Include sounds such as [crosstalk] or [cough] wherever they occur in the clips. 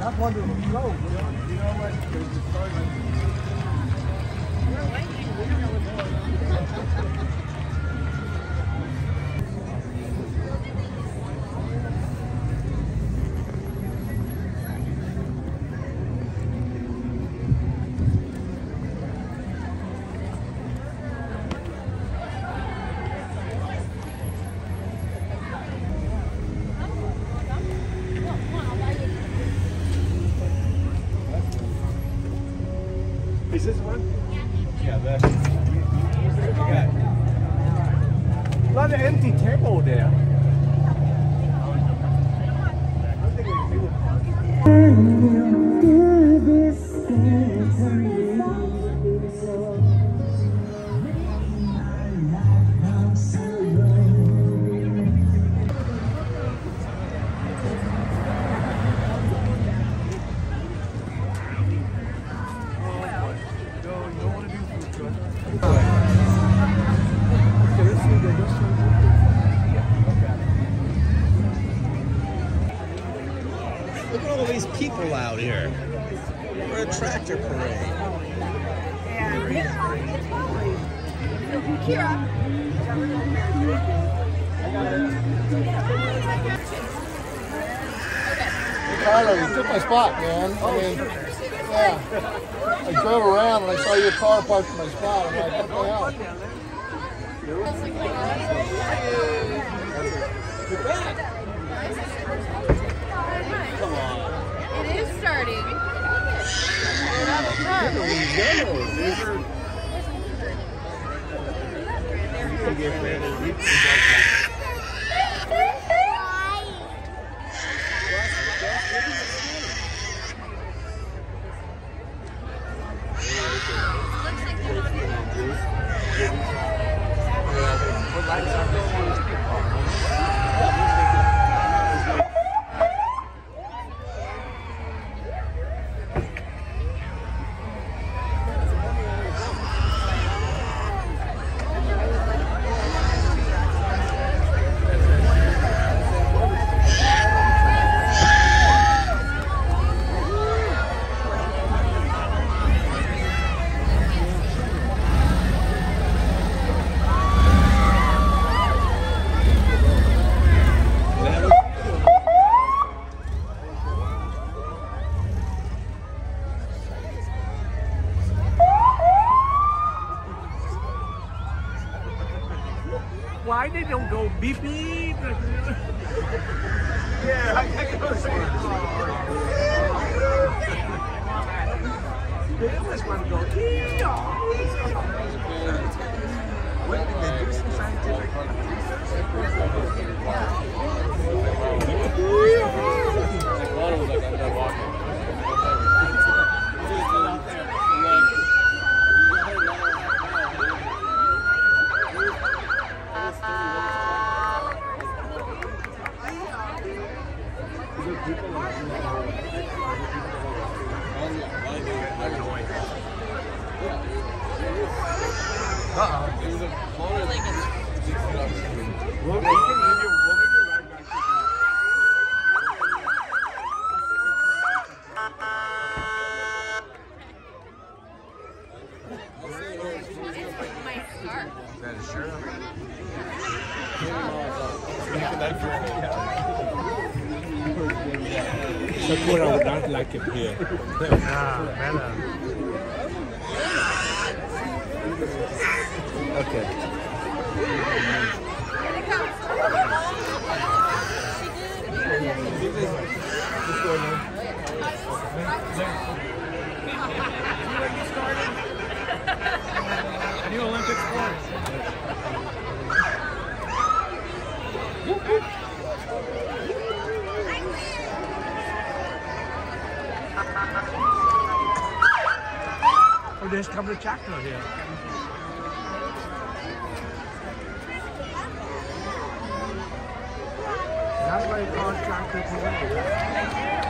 That's one that was slow, you know? What? There's the Look at all these people out here. We're a tractor parade. Tyler, you took my spot, man. I mean, yeah. I drove around and I saw your car parked in my spot. I'm like, what the hell? It is starting. Why they don't go beep beep? yeah, I think it was They always want to go, "Ee-yaw." When did they do some scientific We'll make it easier. We'll make it right back to My scarf. That is sure. Sakura would not like it here. Ah, better. Okay. New Olympic sports. There's a couple of tractor here. That's why.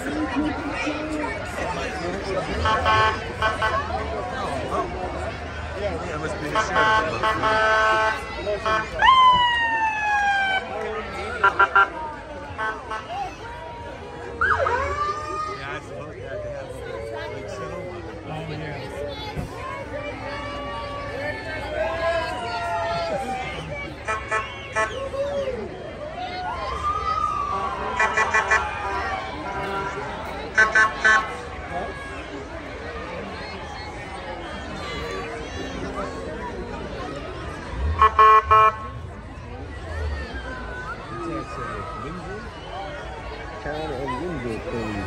That must be the sheriff. Yeah, I suppose that to have like Sonoma. That's uh, Windsor. Town of Windsor, please.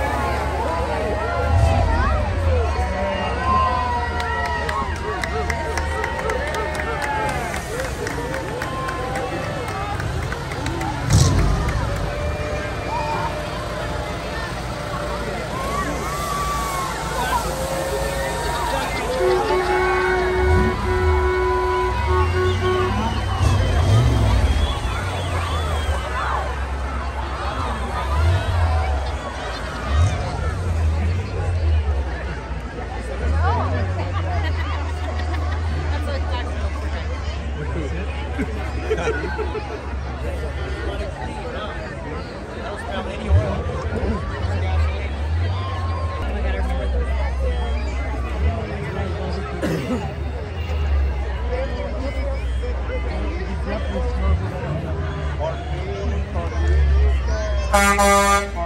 like Jacksonville. Santa Rosa.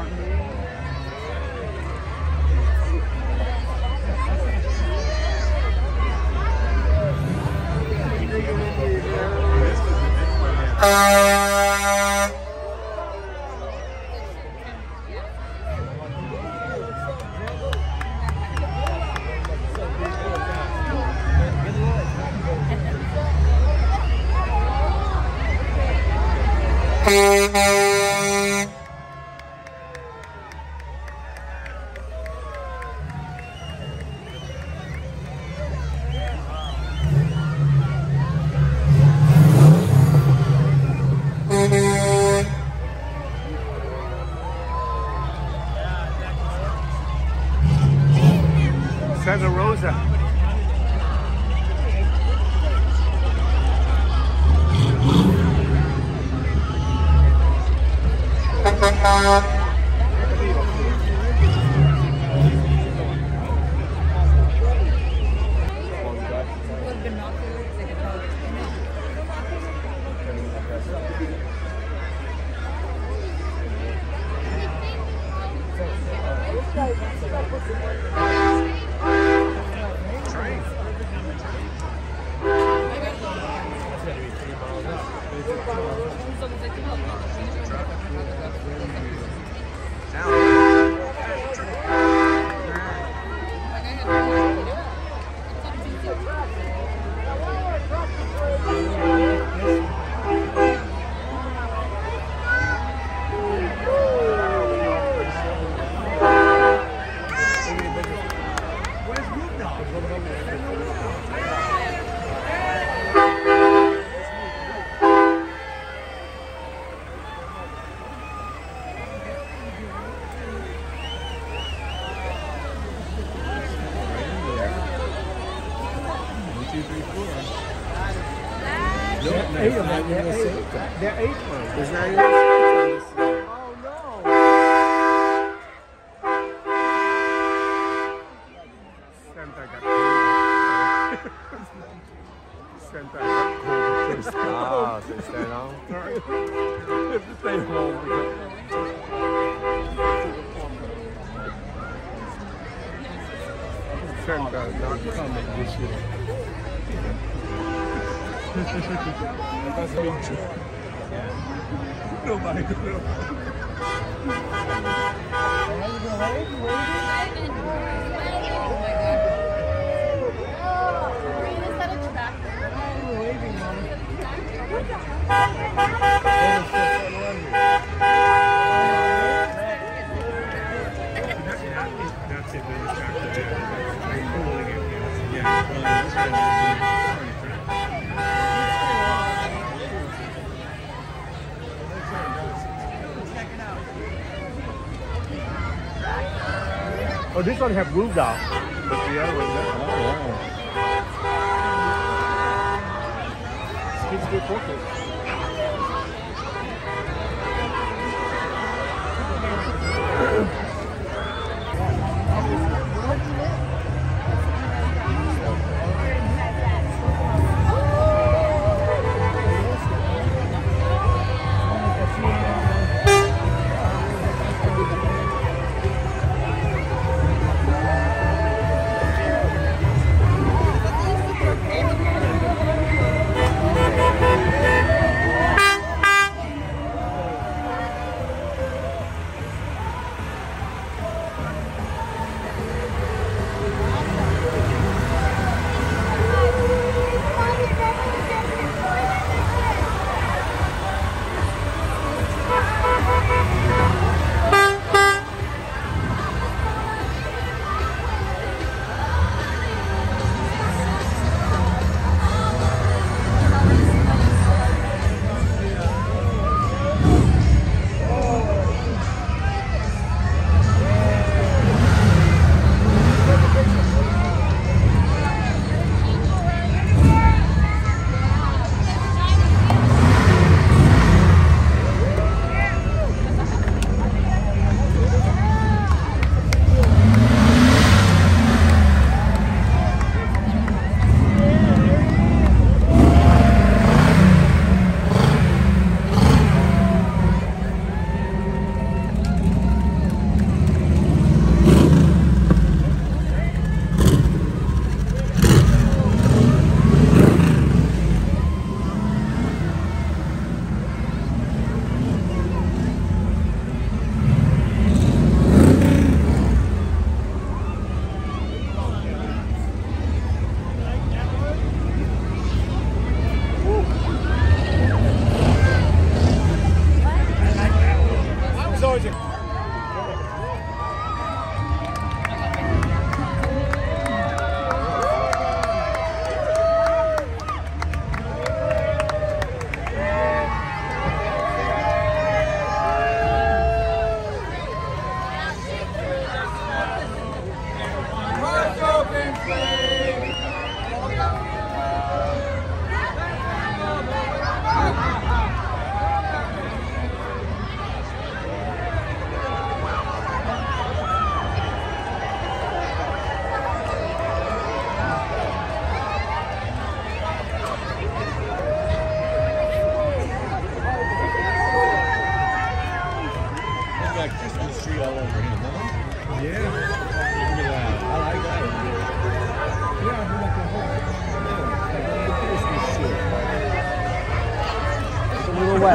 掉以现在不直播。Nobody could know. What Oh, this one have roof down. But the other one doesn't. Oh, good focus.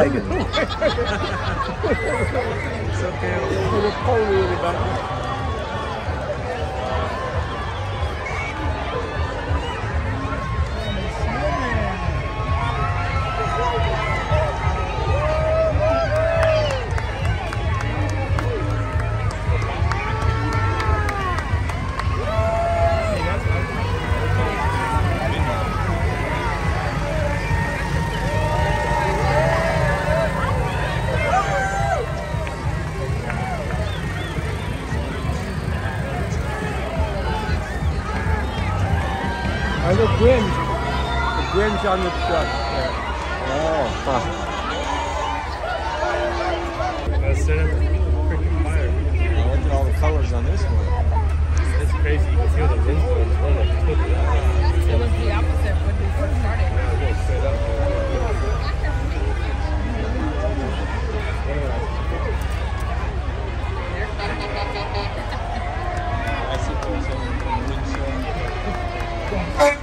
I think it's cool. okay. It's cold a.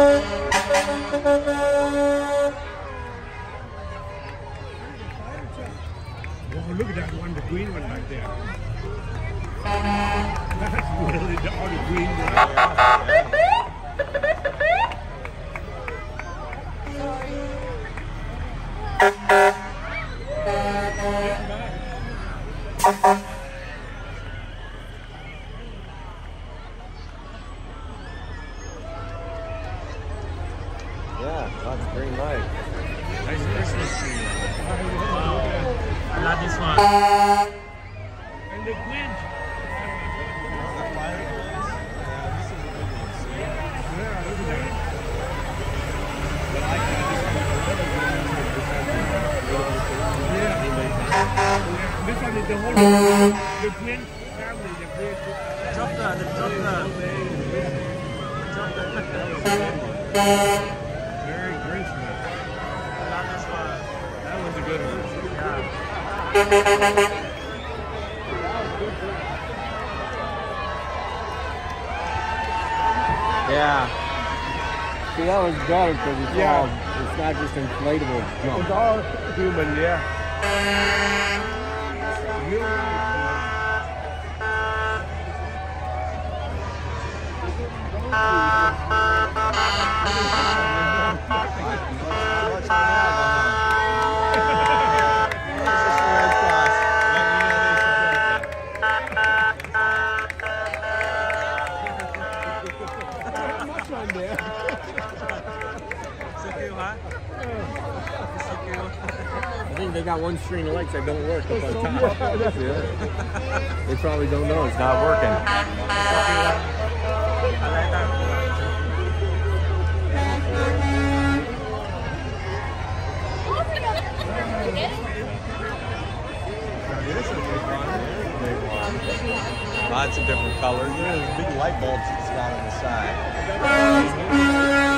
Oh, Yeah. See, that one's better because it's Yeah. all, it's not just inflatable junk. It's all human, yeah. Got one string of lights that don't work up on top. [laughs] Yeah. They probably don't know it's not working. I like that. Lots of different colors. Look at those big light bulbs it's got on the side.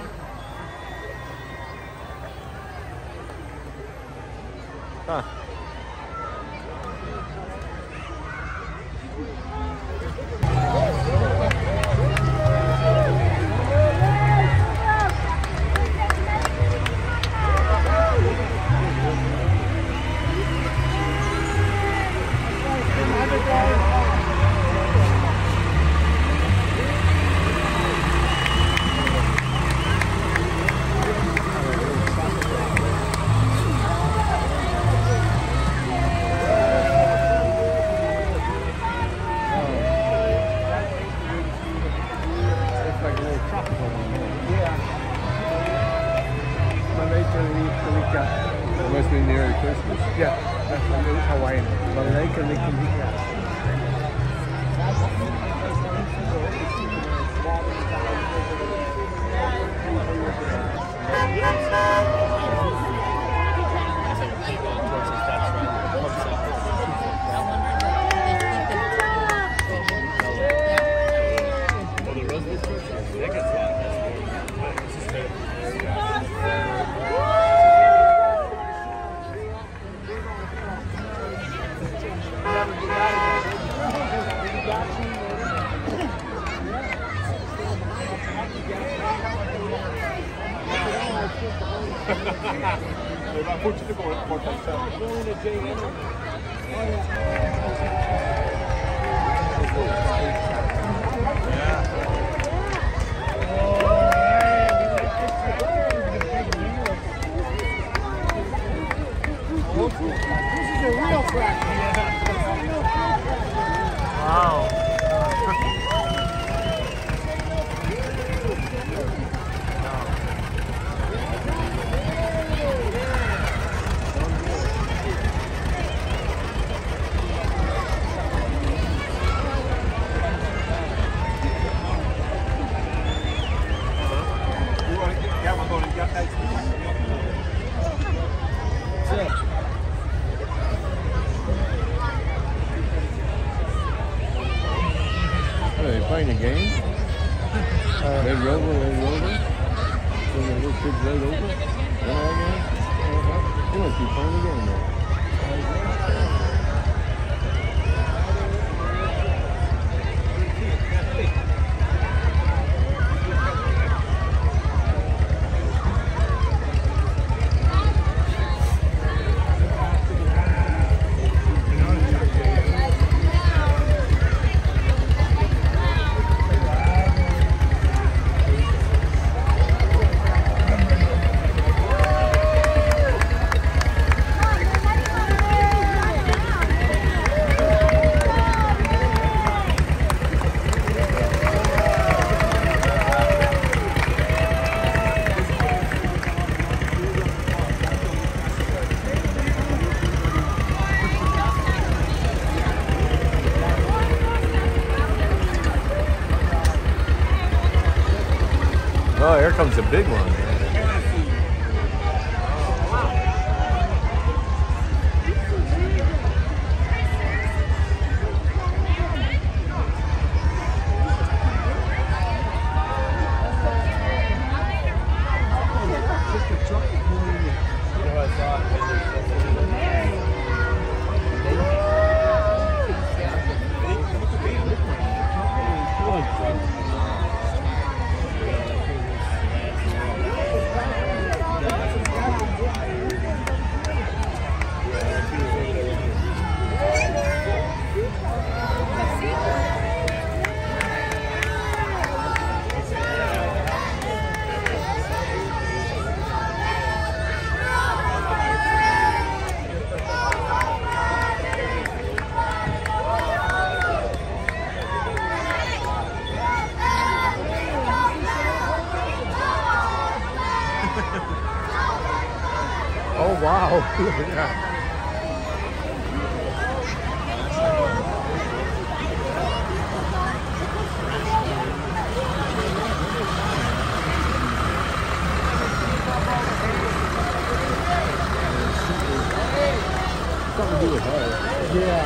Oh, here comes a big one.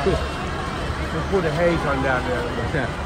we'll put a haze on down there. Yeah.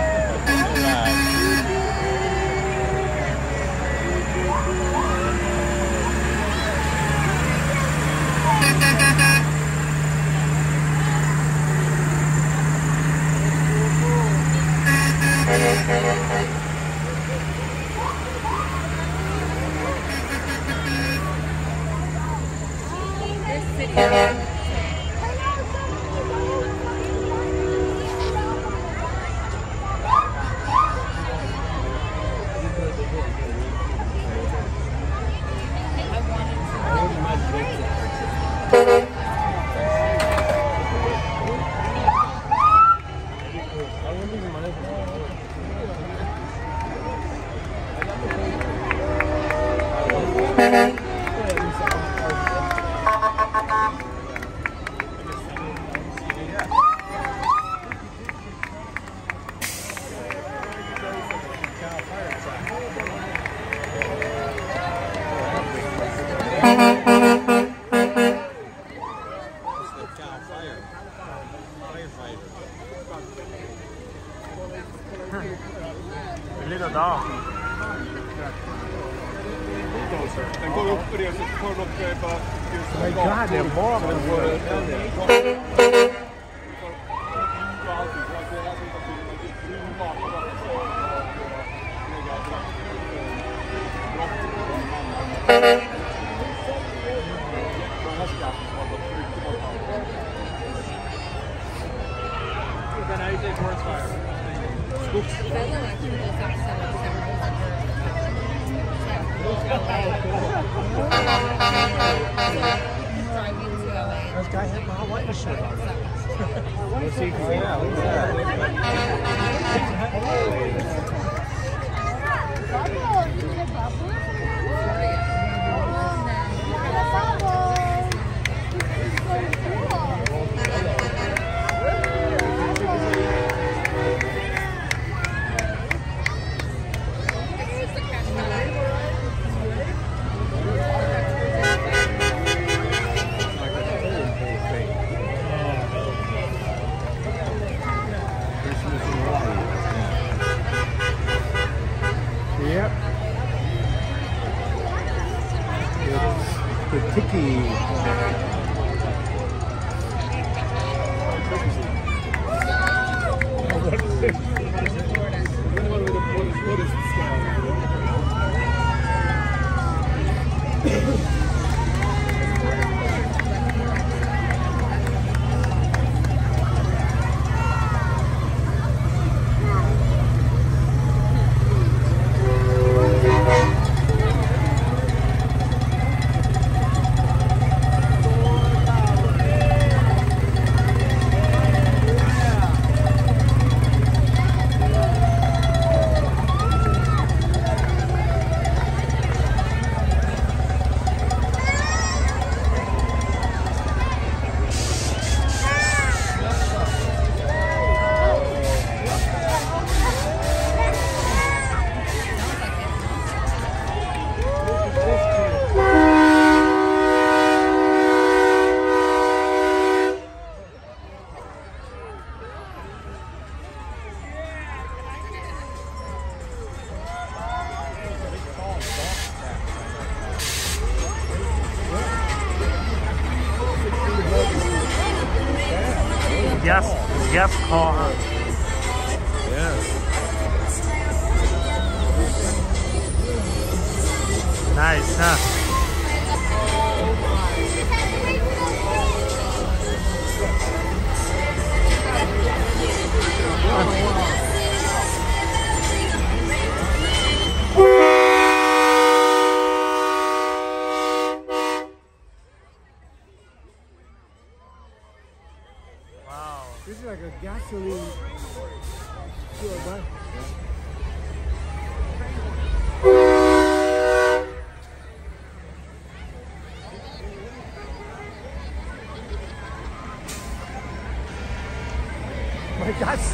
video.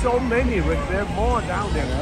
So many, Rick. There are more down there.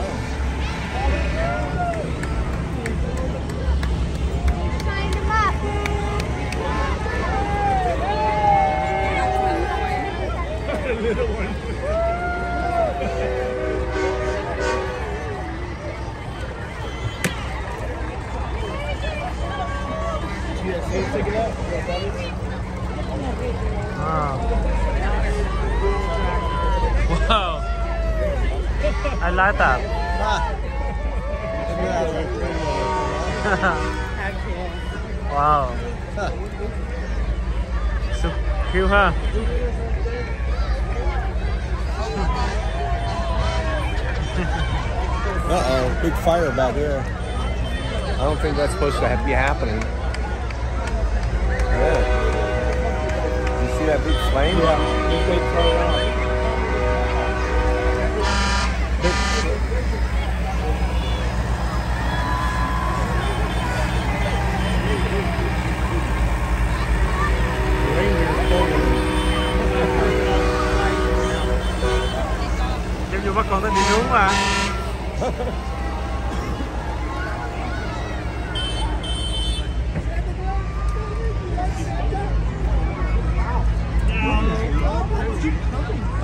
Big fire back here. I don't think that's supposed to be happening. Yeah. You see that big flame? Yeah, big, big fire out. Giống như bắt con tới đi nướng mà.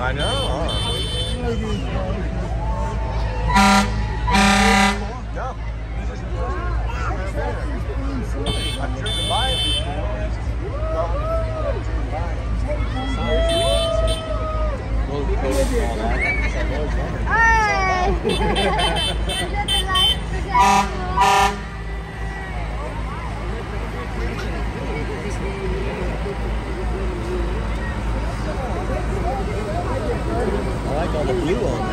I know. huh? No. I've driven by it before. Little coat and all that. I've always wondered. Hey! Is that the light? Is that I like all the blue on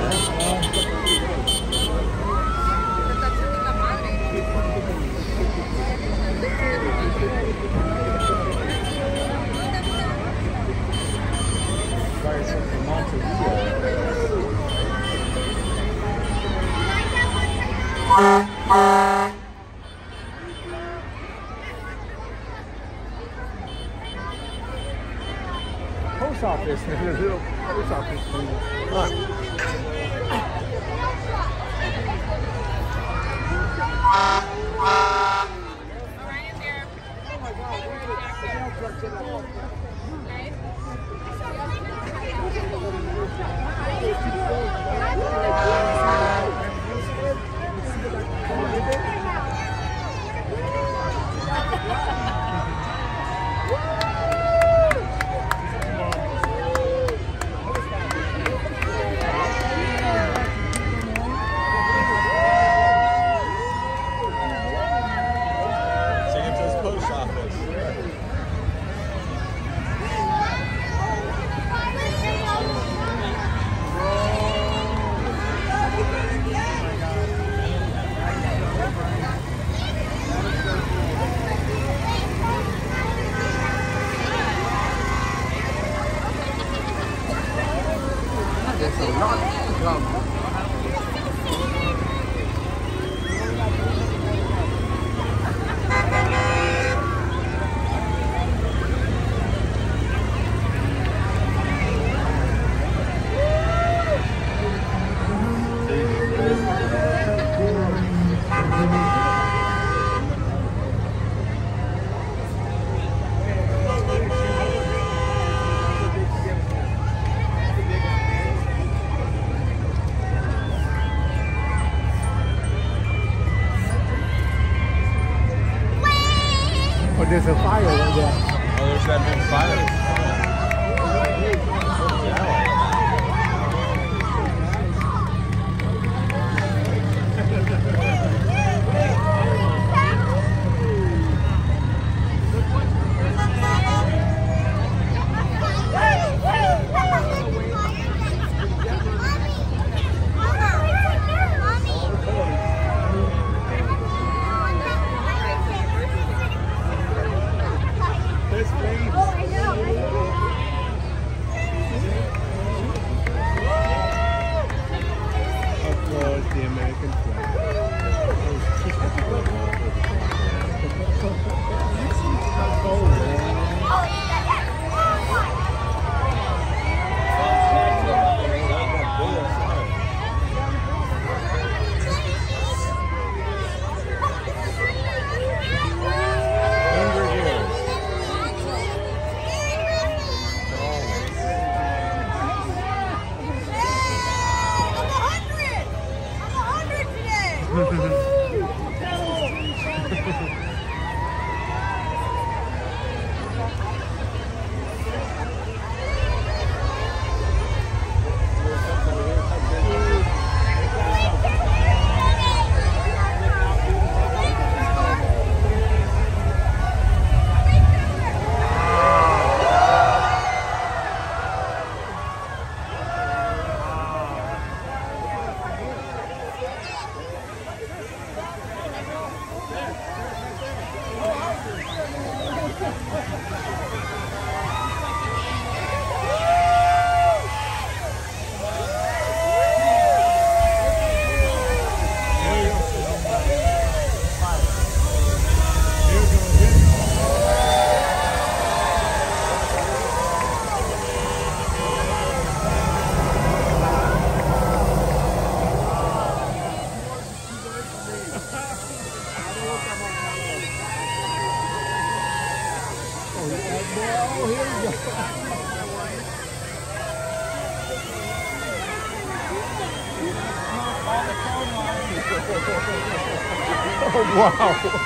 Wow.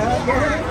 Obrigado.